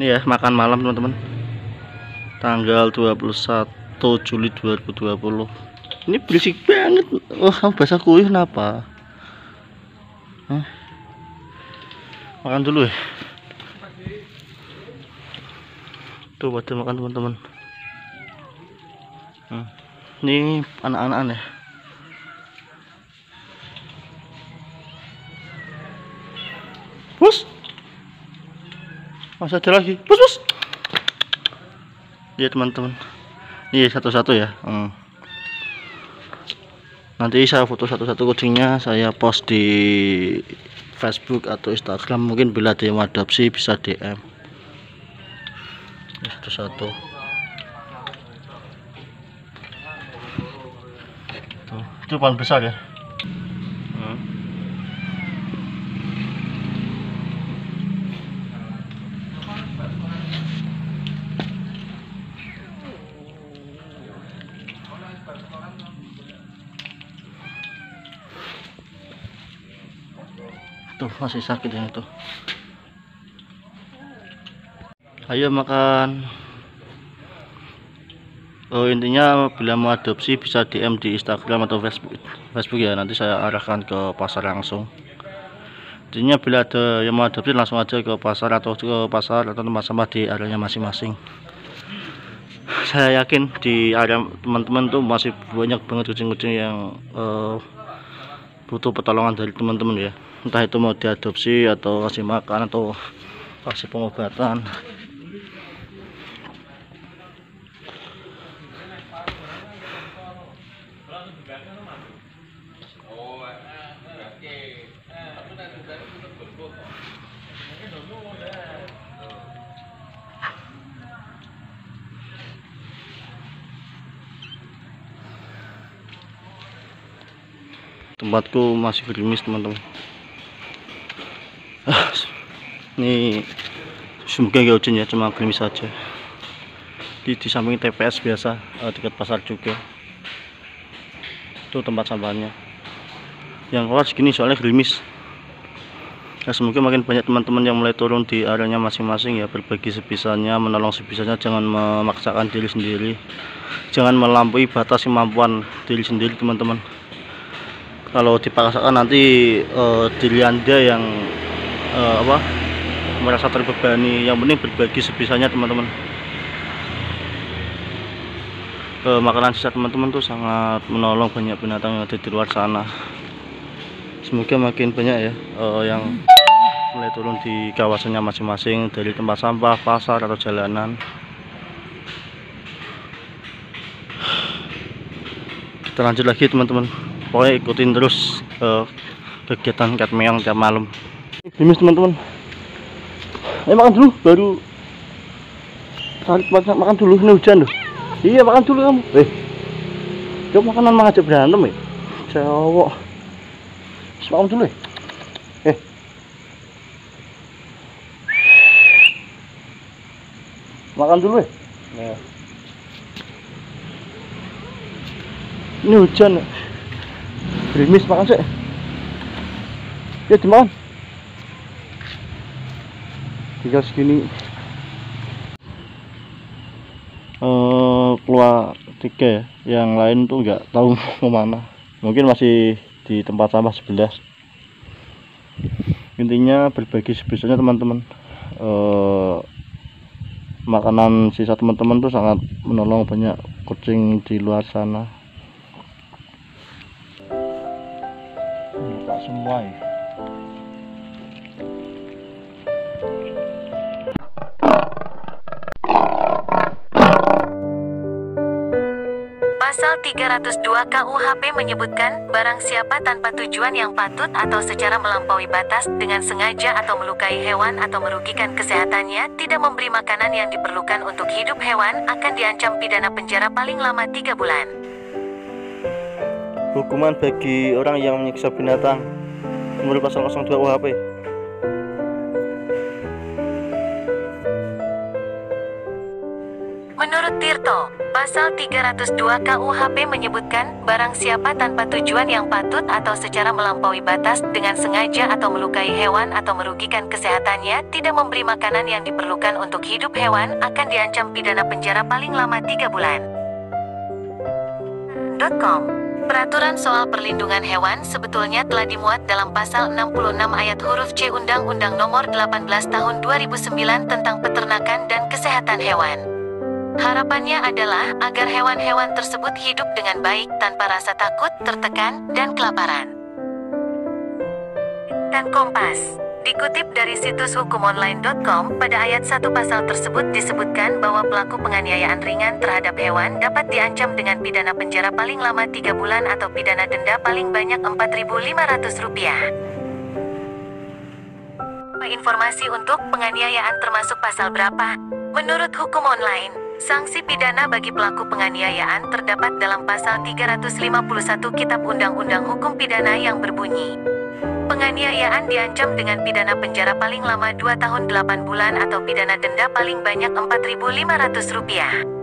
ini ya makan malam teman-teman. Tanggal 21 Juli 2020 ini berisik banget. Wah oh, bahasa kuih kenapa? Hah? makan dulu ya. Tuh pada makan teman-teman. Hmm. ini anak-anak ya. Bus masih ada lagi. Bus bus ya teman-teman. Ini satu-satu ya. Hmm. nanti saya foto satu-satu kucingnya saya post di Facebook atau Instagram. Mungkin bila ada yang adopsi bisa DM satu-satu. Itu paling besar ya tuh masih sakit yang itu. Ayo makan. Oh intinya bila mau adopsi bisa DM di Instagram atau Facebook. Facebook ya nanti saya arahkan ke pasar langsung. Intinya bila ada yang mau adopsi langsung aja ke pasar atau ke pasar atau tempat sampah di areanya masing-masing. Saya yakin di area teman-teman tuh masih banyak banget kucing-kucing yang uh, butuh pertolongan dari teman-teman ya. Entah itu mau diadopsi atau kasih makan atau kasih pengobatan tempatku masih gerimis teman-teman. Ini semoga gak hujan ya cuma gerimis saja di, di samping TPS biasa uh, dekat pasar juga. Itu tempat sampahnya. Yang keluar segini soalnya gerimis. Ya semoga makin banyak teman-teman yang mulai turun di areanya masing-masing ya berbagi sebisanya menolong sebisanya jangan memaksakan diri sendiri. Jangan melampaui batas kemampuan diri sendiri teman-teman kalau dipaksakan nanti uh, diri anda yang uh, apa merasa terbebani. Yang penting berbagi sebisanya teman-teman. Uh, makanan sisa teman-teman tuh sangat menolong banyak binatang yang ada di luar sana. Semoga makin banyak ya uh, yang mulai turun di kawasannya masing-masing dari tempat sampah, pasar atau jalanan. Kita lanjut lagi teman-teman pokoknya ikutin terus uh, kegiatan cat meong tiap malam. Dimis teman-teman. Ayo makan dulu baru tarik makan, makan dulu ini hujan loh. Iya makan dulu kamu. Eh. Coba makanan mengajak berantem ya. Cowok. Makan dulu ya. Eh. Makan dulu ya. Nah. ini hujan ya gerimis makan sih ya dimakan tinggal segini. Uh, keluar tiga ya. Yang lain tuh nggak tahu ke mana. Mungkin masih di tempat sampah sebelah. Intinya berbagi sebisanya teman-teman. Uh, makanan sisa teman-teman tuh sangat menolong banyak kucing di luar sana semua ya. Pasal 302 KUHP menyebutkan, barang siapa tanpa tujuan yang patut atau secara melampaui batas, dengan sengaja atau melukai hewan atau merugikan kesehatannya, tidak memberi makanan yang diperlukan untuk hidup hewan, akan diancam pidana penjara paling lama 3 bulan. Hukuman bagi orang yang menyiksa binatang menurut pasal 02 UHP Menurut Tirto, Pasal 302 KUHP menyebutkan, barang siapa tanpa tujuan yang patut atau secara melampaui batas dengan sengaja atau melukai hewan atau merugikan kesehatannya, tidak memberi makanan yang diperlukan untuk hidup hewan, akan diancam pidana penjara paling lama 3 bulan. .com Peraturan soal perlindungan hewan sebetulnya telah dimuat dalam pasal 66 ayat huruf C Undang-Undang Nomor 18 Tahun 2009 tentang Peternakan dan Kesehatan Hewan. Harapannya adalah agar hewan-hewan tersebut hidup dengan baik tanpa rasa takut, tertekan, dan kelaparan. Dan Kompas Dikutip dari situs hukumonline.com, pada ayat 1 pasal tersebut disebutkan bahwa pelaku penganiayaan ringan terhadap hewan dapat diancam dengan pidana penjara paling lama 3 bulan atau pidana denda paling banyak Rp4.500. Informasi untuk penganiayaan termasuk pasal berapa? Menurut hukum online, sanksi pidana bagi pelaku penganiayaan terdapat dalam pasal 351 Kitab Undang-Undang Hukum Pidana yang berbunyi Penganiayaan diancam dengan pidana penjara paling lama 2 tahun 8 bulan atau pidana denda paling banyak Rp4.500.